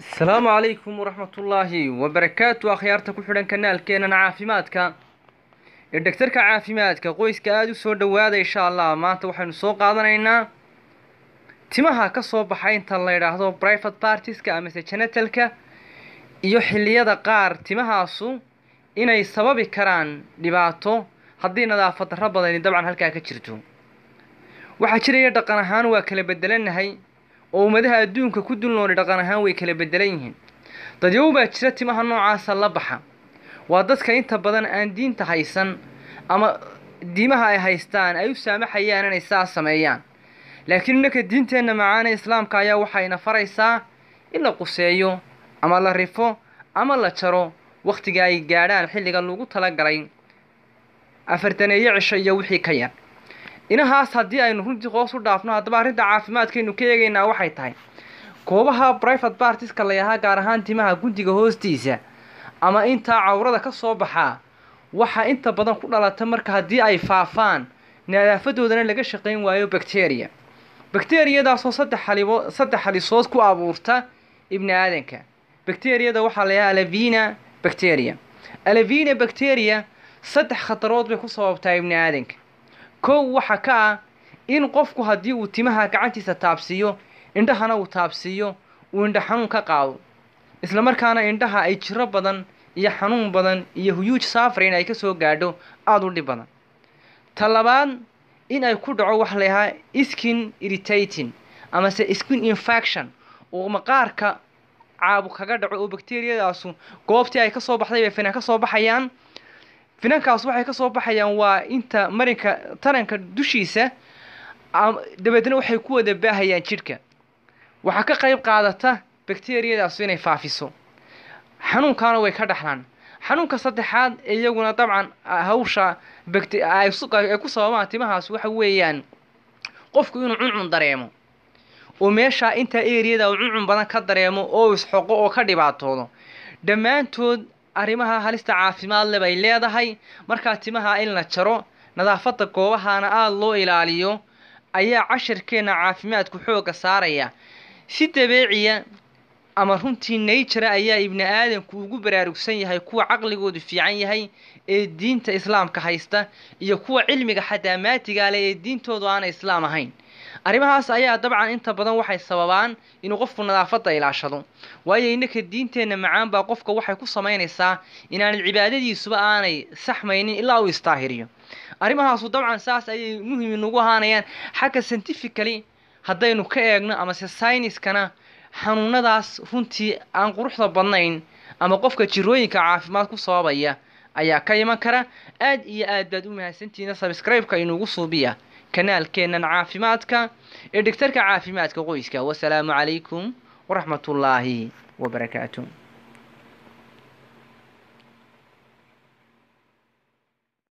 asalaamu calaykum waraxmatullaahi wabarakaatu akhyaarta ku xidhan kanaalkeenan caafimaadka. Ee dhegtarka caafimaadka qoyska aada u soo dhowaada insha allah maanta waxaynu soo qaadanaynaa timaha ka soo baxa inta la yidhaahdo private partiska amase genetalka iyo xilliyada qaar timahaasu inay sababi karaan dhibaato haddii nadaafad darro badani dabcan halkaa ka jirto. Waxaa jiraya dhaqan ahaan waa kala bedelanahay oo ummadaha adduunka ku dulnooli dhaqan ahaan way kala bedelan yihiin. Dadyow baa jira timaha noocaasa la baxa. Waa dadka inta badan aan diinta haysan ama diimaha ay haystaan ay u saamaxayaan inay saa sameeyaan. Laakiin innaka diinteenna macaane islaamka ayaa waxayna faraysaa in la quseeyo ama la rifo ama la jaro wakhtiga ay gaadhaan xilliga lagu talagalay. Afartaneeyo cisho iyo wixii ka yar inahaas haddii aynu runtii hoos u dhaafno haddaba arrinta caafimaadkaynu ka eegaynaa waxay tahay. Goobaha private partiska la yahaa gaar ahaan timaha guddiga hoostiisa ama intaa cawrada ka soo baxaa waxaa inta badan ku dhalata marka haddii ay faafaan nadaafadoodana laga shaqayn waayo bacteria. Bacteriyadaasoo saddex xalibo saddex xalisood ku abuurta ibni aadanka. Bacteriyada waxaa la yahaa alavina bacteria. Alavina bacteria saddex khatarood bay ku sababtaa ibni aadanka kow waxa ka ah in qofku haddii uu timaha gacantiisa taabsiiyo indhahana uu taabsiiyo uu indha xanuun ka qaado. Isla markaana indhaha ay jiro badan iyo xanuun badan iyo huyuuj saafrayn ay ka soo gaadho aada u dhib badan. Ta labaad in ay ku dhaco waxa la yahaa skin irritating amase skin infection oo maqaarka caabu kaga dhaco oo bacteriyadaasu goobtii ay ka soo baxday bay finan ka soo baxayaan finankaas waxay ka soo baxayaan waa inta marinka taranka dushiisa dabeedna waxay ku wada baahayaan jidhka. Waxaa ka qayb qaadata bacteriyadaasu inay faafiso. Xanuunkaana way ka dhaxlaan. Xanuunka saddexaad iyaguna dabcan hawsha ay ku sababaan timahaas waxa weeyaan qofku inuu cuncun dareemo. Oo meeshaa intaa eriyada uu cuncun badan ka dareemo oo isxoqo oo ka dhibaatoodo. Dhammaantood arrimaha halista caafimaad le bay leedahay. Markaa timaha in la jaro nadaafadda goobahaana aada loo ilaaliyo ayaa casharkeenna caafimaadku xoogga saaraya. Si dabeeciya ama runtii nature ayaa ibni aadanku ugu baraarugsan yahay kuwa caqligoodu fiican yahay ee diinta islaamka haysta iyo kuwa cilmiga xadaamaatiga leh ee diintoodu aana islaam ahayn arrimahaas ayaa dabcan inta badan waxay sababaan inuu qofku nadaafadda ilaashado. Waayo innaka diinteenna macaan baa qofka waxay ku samaynaysaa inaanad cibaadadiisuba aanay saxmaynin ilaa uu istaahiriyo. Arrimahaasu dabcan saas ayay muhiim inugu ahaanayaan. Xagga scientifically haddaynu ka eegno amase sayniskana xanuunadaas runtii aan quruxda badnayn ama qofka jirooyinka caafimaad ku sababaya ayaa ka iman kara. Aad iyo aad baad u mahadsantihiina sabscribe-ka inugu suubiya kanaalkeennan caafimaadka ee dhegtarka caafimaadka qoyska. Wasalaamu calaykum waraxmatullaahi wabarakaatu